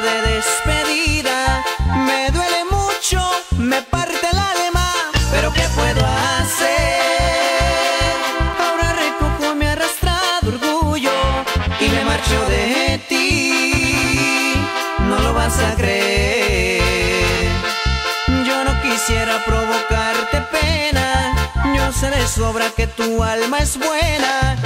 de despedida. Me duele mucho, me parte el alma, pero ¿qué puedo hacer? Ahora recojo mi arrastrado orgullo y me marcho de ti. No lo vas a creer. Yo no quisiera provocarte pena. Yo sé de sobra que tu alma es buena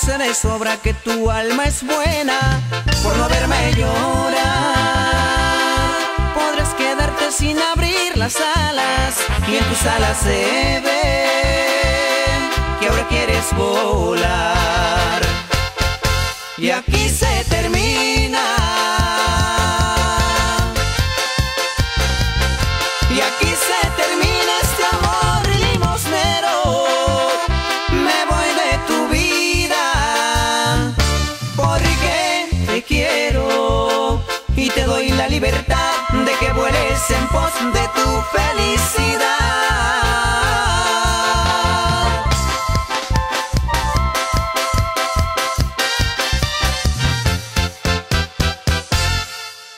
sé de sobra que tu alma es buena por no verme llorar. Podrás quedarte sin abrir las alas y en tus alas se ve que ahora quieres volar. Y aquí se termina. y te doy la libertad de que vueles en pos de tu felicidad.